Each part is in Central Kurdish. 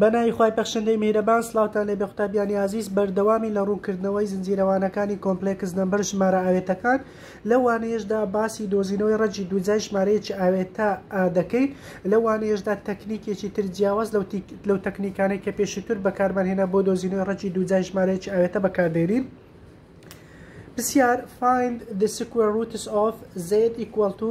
بە ناوی خوای پەخشندەی میهرەبان سڵاوتان لێ بێ قوتابیانی ئازیز بەردەوامین لە ڕوونکردنەوەی زنجیرەوانەکانی کۆمپلێکس نەمبەر ژمارە ئاوێتەکان لەو وانەیەشدا باسی دۆزینەوەی ڕەجی دووجای ژمارەیەکی ئاوێتە دەکەین لەو وانەیەشدا تەکنیکێکی تر جیاواز لەو لەو تەکنیکانەی کە پێشووتر بەکارمان هێنا بۆ دۆزینەوەی ڕەجی دووجای ژمارەیەکی ئاوێتە بەکاردێنین پرسیار find the square roots of z equal to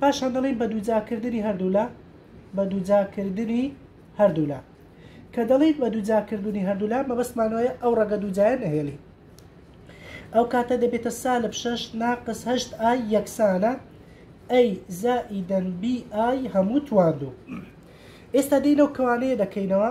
پاشان دەڵێین بە دووجاکردنی هەردوولا بە دووجاکردنی هەردوولا کە دەڵێین بە دووجاکردنی هەردوولا مەبەستمان وایە ئەو ڕەگە دووجایە نەهێلی ئەو کاتە دەبێتە سالب شەش ناقس هەشت ئای یەکسانە ئەی زائیدەن بی ئای هەموو تواندوو ئێستا دینەوە کەوانەیە دەکەینەوە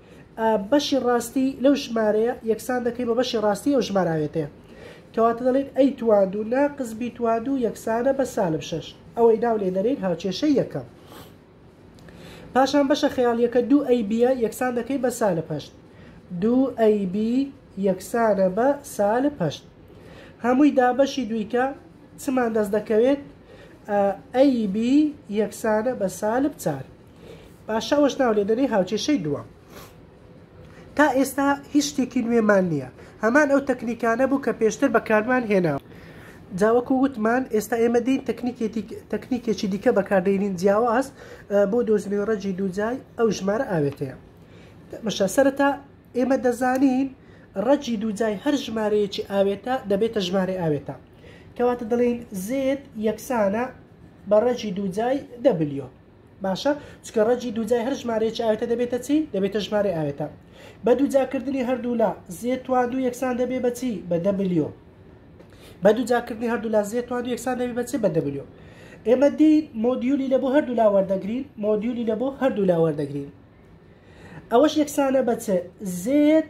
بەشی ڕاستی لەو ژمارەیە یەکسان دەکەین بە بەشی ڕاستی ئەو ژماراوێتەیە. کەواتە دەڵێین ئەی تواندوو ناقس بی تواندوو یەکسانە بە سالب شەش. ئەوەی ناو لێ دەرێین هاوکێشەی یەکەم. پاشان بەشە خەیاڵیەکە دوو ئەی بیە یەکسان دەکەین بە سالب هەشت. دوو ئەی بی یەکسانە بە سالب هەشت. هەمووی دابەشی دویکە چمان دەست دەکەوێت؟ ئەی بی یەکسانە بە سالب چار. باشە ئەوەش ناو لێدەنەی هاوکێشەی دووەم. تا ئێستا هیچ شتێکی نوێمان نییە هەمان ئەو تەکنیکانە بوو کە پێشتر بەکارمان هێنا جاوەکو وتمان ئێستا ئێمە دین تەکنیکێکی دیکە بەکاردەینین جیاواز بۆ دۆزنەوەی ڕەجی دووجای ئەو ژمارە ئاوێتەیە مەشە سەرەتا ئێمە دەزانین ڕەجی دووجای هەر ژمارەیەکی ئاوێتە دەبێتە ژمارە ئاوێتە کەواتە دەڵێن زێت یەکسانە بە ڕەجی دووجای دەبلیۆ باشە چکە ڕەجی دووجای هەر ژمارەیەکی ئاوێتە دەبێتە چی دەبێتە ژمارە ئاوێتە بە دووجاکردنی هەردوولا زێ تواندو یەکسان دەبێ بەچی بە دەبلیۆ بە دووجاکردنی هەردوولا زێ تواندو یەکسان دەبێ بەچی بە دەبلیۆ ئێمە دی مۆدیولی لە بۆ هەردوو لا وەردەگرین مۆدیولی لە بۆ هەردوو لا وەردەگرین ئەوەش یەکسانە بەچێ زێت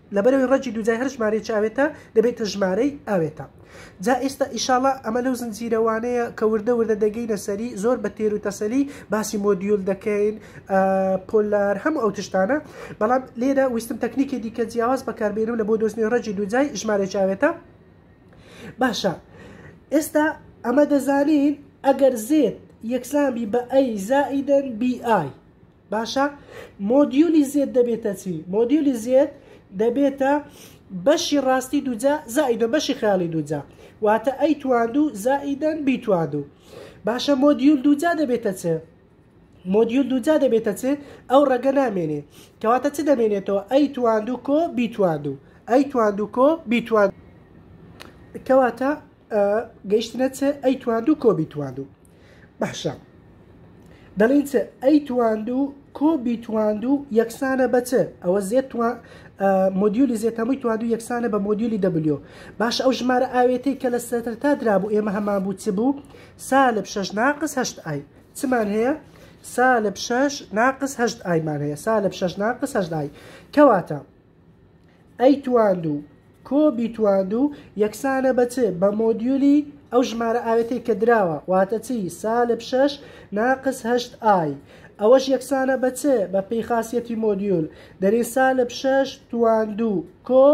لەبەرەوەی ڕەگی دووجای هەر ژمارەیەکی ئاوێتە دەبێتە ژمارەی ئاوێتە جا ئێستا ئیشاڵا ئەمە لەو زنجیرە وانەیە کە وردە وردە دەگەینە سەری زۆر بە تێر و تەسەلی باسی مۆدیول دەکەین پۆلار هەموو ئەو تشتانە بەڵام لێرە ویستم تەکنیکی دیکە جیاواز بەکاربێنم لە بۆ دۆستنی ڕەجی دوجای ژمارەی چاوێتە باشە ئێستا ئەمە دەزانین ئەگەر زێت یەکسانبی بە ئەی زائیدن بی ئای باشە مۆدیولی زێد دەبێتە چی مۆدیولی زێد دەبێتە بەشی ڕاستی دوجا زائیدە بەشی خیاڵی دوجا واتە ئەی تواندو زائیدەن بیتواندو باشە مۆدیول دوجا دەبێتە چێ مۆدیول دوجا دەبێتە چێ ئەو ڕەگە نامێنێ کەواتە چ دەمێنێتەوە ئەی تواندو کۆ بیتواندو ئەی تواندو کۆ بیتوان کەواتە گەیشتنە چ ئەی تواندو کۆ بیتواندو بەحشە دەڵین چ ئەی تواندو کۆ بیتواندو یەکسانە بە چ ئەوە زێت مۆدیولی زێت هەمووی تواندو یەکسانە بە مۆدیولی دەبلیۆ باش ئەو ژمارە ئاوێتەی کە لە سەتر تا درابوو ئێمە هەمان بوو چ بوو سالب شش ناقص هەشت ئای چمان هەیە سالب شش ناقص هەشت ئایمان هەیە سالب شش ناقص هەشت ئای کەواتە ئەی تواند و کۆ بی تواند و یەکسانە بە چ؟ بە مۆدیولی ئەو ژمارە ئاوێتەی کە دراوە واتە چی؟ سالب شەش ناقس هەشت ئای ئەوەش یەکسانە بە چ؟ بە پێی خاسیەتی مۆدیول دەرین سالب شەش تواند و کۆ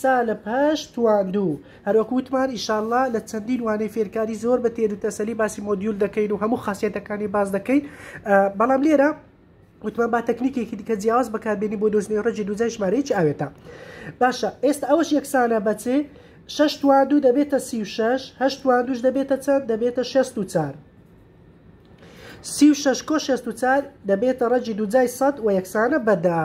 سالب هەشت تواند و هەروەکو وتمان ئیشالله لە چەندین وانەی فێرکاری زۆر بە تێر و تەسەلی باسی مۆدیول دەکەین و هەموو خاصیتەکانی باس دەکەین بەڵام لێرە وتمان با تەکنیکێکی دیکە جیاواز بەکاربێنی بۆ دۆزنی ڕەجی دووجای ژمارەیەکی ئاوێتە باشە ئێستا ئەوەش یەکسانە بەچێ شش توان دوو دەبێتە سی و شش هەشت توان دوش دەبێتە چەند دەبێتە شست و چار سی و شش کۆ شست و چار دەبێتە ڕەجی دووجای سەد و یەکسانە بەدا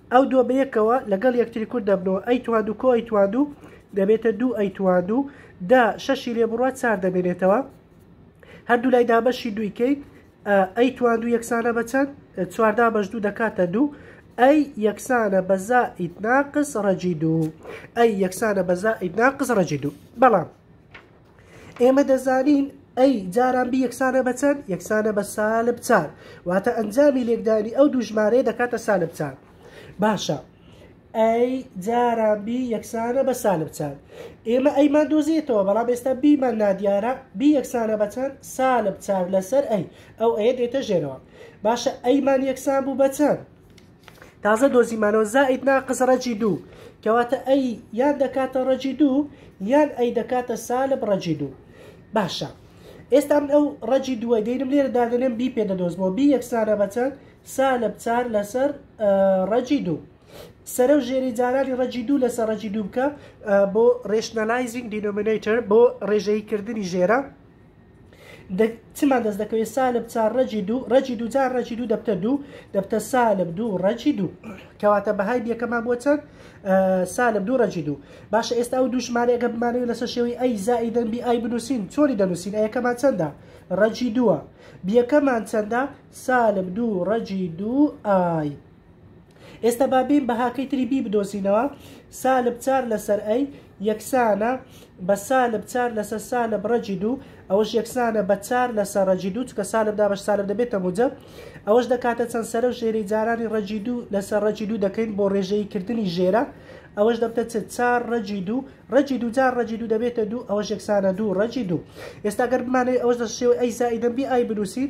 ئەو دووە بەیەکەوە لەگەڵ یەکتری کورت دەبنەوە ئەی توان و کۆ ئەی توان و دەبێتە دوو ئەی توان و دا شەشی لێ بڕە چار دەمێنێتەوە هەردوو لای دابەشی دوویکەی ئەی توان و یەکسانە بەچەند چواردا بەش دوو دەکاتە دوو ئەی یەکسانە بەزا ئیتناقس ڕەجی دوو ئەی یەکسانە بەزا ئیتناقس ڕەجی دوو بەڵام ئێمە دەزانین ئەی جاران بی یەکسانە بە چەند یەکسانە بە سالب چار واتە ئەنجامی لێکدانی ئەو دوو ژمارەیە دەکاتە سالب چار باشە ئەی جاران بی یەکسانە بە سالب چار ئێمە ئەیمان دۆزیێتەوە بەڵام ئێستا بیمان نادیارە بی یەکسانە بە چەند سالب چار لەسەر ئەی ئەو ئەیە دێتە ژێرەوە باشە ئەیمان یەکسان بوو بە چەند تازە دۆزیمانەوە زائید ناقص ڕەجی دوو کەواتە ئەی یان دەکاتە ڕەجی دوو یان ئەی دەکاتە سالب ڕەجی دوو باشە ئێستا من ئەو ڕەجی دووە دەیرم لێرە دادێنم بی پێ دەدۆزمەوە بی یەکسانە بەچەند سالب چار لەسەر ڕەجی دوو سەرە و ژێری جارانی ڕەجی دوو لەسەر ڕەجی دوو بکە بۆ ڕێشنەلایزینگ دینۆمینەیتەر بۆ ڕێژەیی کردنی ژێرە چمان دەست دەکەوێت سالب چار ڕەجی دوو ڕەجی دوو جار ڕەجی دوو دەبتە دوو دەبتە سالب دوو ڕەجی دوو کەواتە بەهای یەکەمان بۆ چەند سالب دوو ڕەجی دوو باشە ئێستا ئەو دووشمانە ئەگە بمانەوە لەسەر شێوەی ئەی زایی دەنبی ئای بنووسین چۆری دەنووسین ئەیەکەمان چەندە ڕەجی دووە بیەکەمان چەندە سالب دوو ڕەجی دوو ئای ئێستا با بێین بەهاکەی تری بی بدۆزینەوە سالب چار لەسەر ئەی یەکسانە بە سالب چار لەسەر سالب ڕەجی دوو ئەوەش یەکسانە بە چار لەسەر ڕەجی دوو چکە سالب دابش سالب دەبێتە موجب ئەوەش دەکاتە چەند سەرە و ژێری جارانی ڕەجی دوو لەسەر ڕەجی دوو دەکەین بۆ ڕێژەی کردنی ژێرە ئەوەش دەبتە چ چار ڕەجی دوو ڕەجی دوو جار ڕەجی دوو دەبێتە دوو ئەوەش یەکسانە دوو ڕەجی دوو ئێستا گەر بمانەوەی ئەوەش دەست شێوەی ئەی زائیدەم بی ئای بنووسین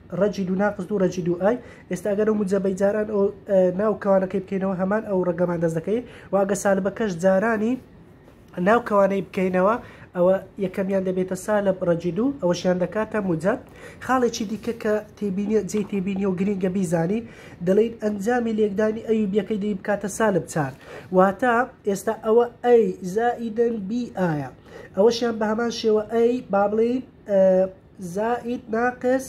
ڕەجی دوو ناقس دوو ڕەجی دوو ئای ئێستا ئەگەر ئەو موجەبەی جاران ئەو ناو کەوانەکەی بکەینەوە هەمان ئەو ڕەگەمان دەست دەکەی و ئەگە سالبەکەش جارانی ناو کەوانەی بکەینەوە ئەوە یەکەمیان دەبێتە سا لە ڕەجی دوو ئەوەشیان دەکاتە موجەب خاڵێکی دیکە کە تێبینی جێ تێبینی و گرنگە بیزانی دەڵیت ئەنجامی لێکدانی ئەوی بیەکەی دەی بکاتە سالب چار واتە ئێستا ئەوە ئەی زائیدن بی ئایا ئەوەشیان بە هەمان شێوە ئەی با بڵێین زائد ناقص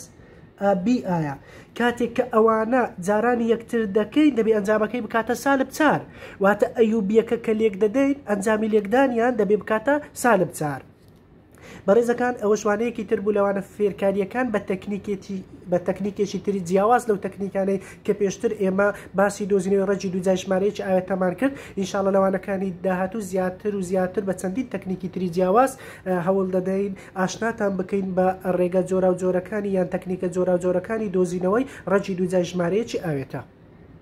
AB ئایا کاتێک کە ئەوانە جارانی یەکتر دەکەین دەبێ ئەنجامەکەی بکاتە سالب چار واتە ئەیوبیەکە کە لێک دەدەین ئەنجامی لێکدانیان دەبێ بکاتە سالب چار بەڕێزەکان ئەوە شوانەیەکی تر بوو لەوانە فێرکاریەکان بە تەکنیکێتی بە تەکنیکێکی تری جیاواز لەو تەکنیکانەی کە پێشتر ئێمە باسی دۆزینەوەی ڕەجی دوجای ژمارەیەکی ئاوێتەمان کرد ئینشاالله لەوانەکانی داهاتوو زیاتر و زیاتر بە چەندین تەکنیکی تری جیاواز هەوڵ دەدەین ئاشناتان بکەین بە ڕێگە جۆراوجۆرەکانی یان تەکنیکە جۆراوجۆرەکانی دۆزینەوەی ڕەگی دووجای ژمارەیەکی ئاوێتە.